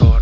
cry